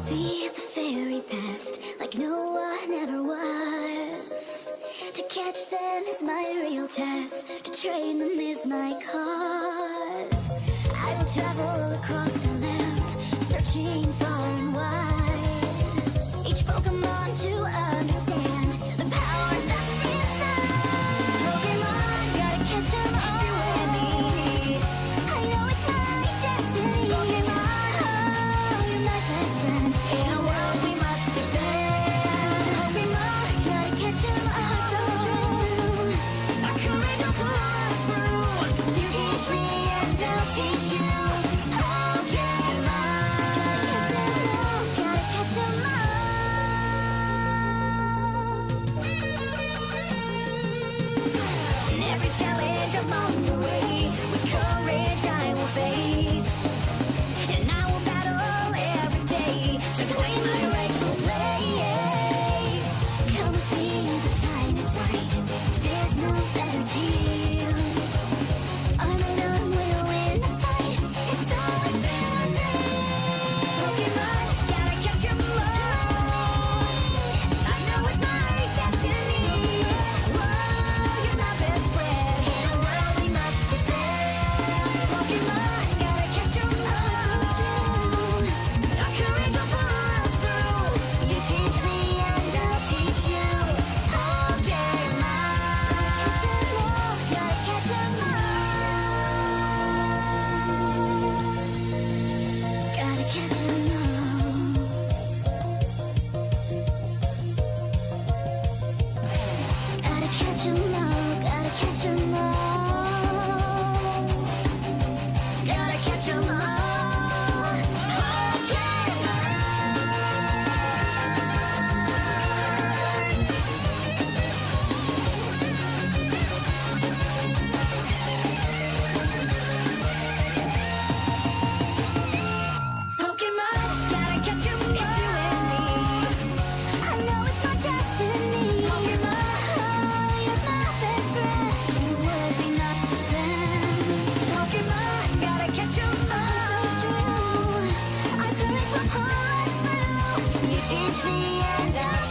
be the very best, like no one ever was. To catch them is my real test, to train them is my cause. I will travel across the land, searching challenge along the way you know and I